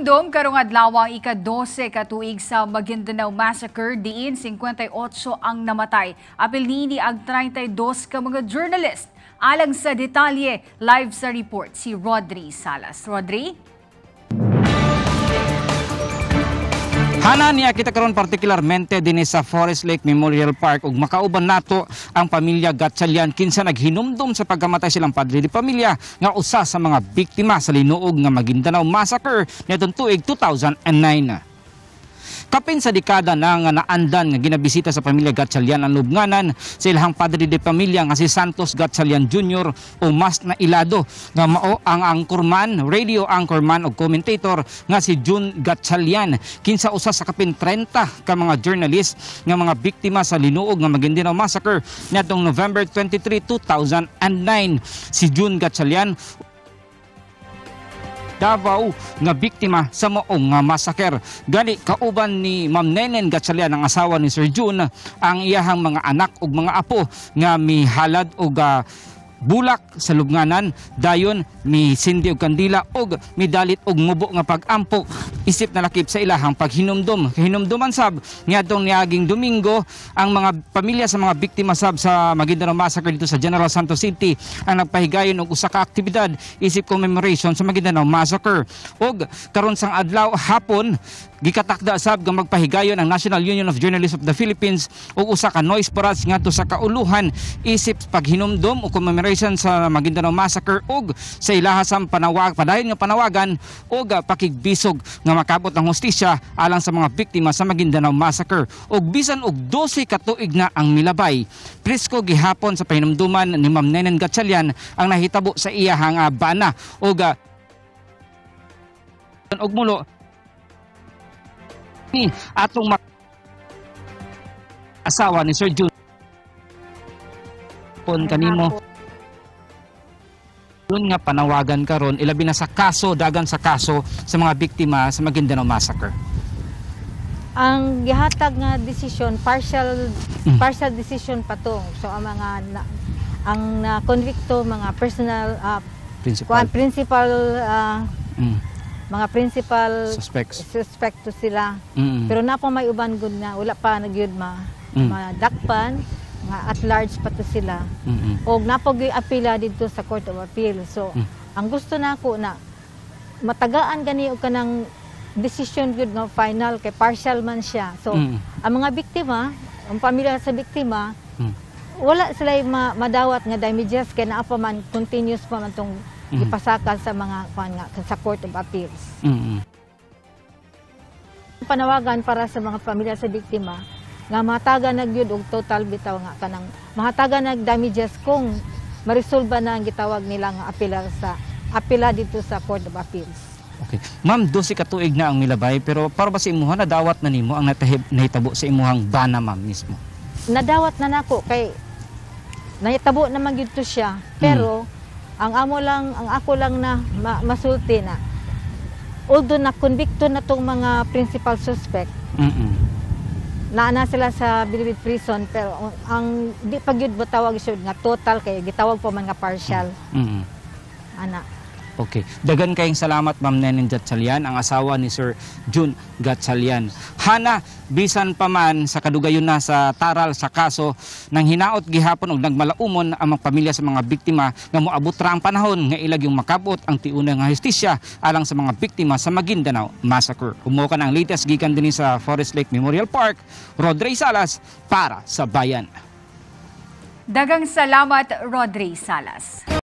Hinumdom karong adlaw ang ika-12 katuig sa Maguindanao Massacre diin 58 ang namatay. Apil nini ang 32 ka mga journalist. Alang sa detalye, live sa report si Rodri Salas. Rodri? Hana niya kita karon partikularmente dinhi sa Forest Lake Memorial Park ug makauban nato ang pamilya Gatchalian kinsa naghinumdom sa pagkamatay silang padre di pamilya nga usa sa mga biktima sa linuog nga Maguindanao Massacre nitong tuig 2009. Kapin sa dekada na nga naandan nga ginabisita sa pamilya Gatchalian ang lubnganan sa ilahang padre de pamilya nga si Santos Gatchalian Jr. o mas na ilado nga mao ang anchorman, radio anchorman o commentator nga si June Gatchalian. Kinsa usa sa kapin 30 ka mga journalist nga mga biktima sa linuog nga Maguindanao Massacre niadtong November 23, 2009. Si June Gatchalian Davao nga biktima sa maong nga masaker. Gani kauban ni Ma'am Nenen Gatchalian ang asawa ni Sir June ang iyahang mga anak ug mga apo nga mihalad og uh, bulak sa lubnganan. Dayon mi sindi og kandila og midalit og mubo nga pag-ampok isip na lakip sa ilahang paghinumdom hinumduman sab niadtong niaging Domingo ang mga pamilya sa mga biktima sab sa Maguindanao Massacre dito sa General Santos City ang nagpahigayon og usa ka aktibidad isip commemoration sa Maguindanao Massacre. Og karon sang adlaw hapon gikatakda sab nga magpahigayon ang National Union of Journalists of the Philippines og usa ka noise parade ngadto sa kauluhan. Isip paghinumdom o commemoration sa Maguindanao Massacre og sa ilahasang panawag padayon nga panawagan og pakigbisog nga makabot ang hustisya alang sa mga biktima sa Maguindanao Massacre. Og bisan og 12 ka tuig na ang milabay. Presko gihapon sa pahinumduman ni Ma'am Nenen Gatchalian ang nahitabo sa iyahang bana. Og og mulo ni atong mak- asawa ni Sir June pon kanimo. Yun nga panawagan karon ilabi na sa kaso dagan sa kaso sa mga biktima sa Maguindanao Massacre. Ang gihatag nga decision partial Mm. partial decision pa to. So ang mga na, ang na convicto mga personal uh, principal. principal mm, mga principal suspects suspect to sila mm, pero na pa may uban gud nga wala pa nagyud ma Mm. madakpan nga at large pa to sila mm, mm, og napog apila dito sa Court of Appeal. So, Mm. ang gusto nako na matagaan gani og kanang decision good nga final kay partial man siya. So, mm, ang mga biktima, ang pamilya sa biktima, Mm. wala sila ma- madawat nga damages kay naa pa man continuous pa man tong Mm. ipasakal sa mga kuan nga sa Court of Appeals. mm, mm. Panawagan para sa mga pamilya sa biktima nga mahatagan na gyud og total bitaw nga kanang mahatagan nag damages kung maresolba na ang gitawag nila nga apela sa apela dito sa Court of Appeals. Okay. Ma'am, 12 ka tuig na ang milabay pero para ba sa imuha nadawat na nimo ang natahib, nahitabo sa imuhang bana ma'am mismo? Nadawat na nako kay nahitabo naman gyud to siya pero ang amo lang ang ako lang na ma- masulti na although na convicto na tong mga principal suspect Mm, mm. naana sila sa Bilibid prison pero ang, di pa gyud tawag siya nga total kay gitawag pa man nga partial Mm, mm. ana Okay. Dagan kayong salamat Ma'am Nenen Gatchalian, ang asawa ni Sir June Gatchalian. Hana, bisan pa man sa kadugayon na sa taral sa kaso nang hinaot gihapon og nagmalaumon ang mga pamilya sa mga biktima nga moabot ra ang panahon nga ilag yung makabot ang tiunay nga hustisya alang sa mga biktima sa Maguindanao Massacre. Umuka na ang latest gikan din sa Forest Lake Memorial Park. Rodrey Salas para sa Bayan. Dagang salamat, Rodri Salas.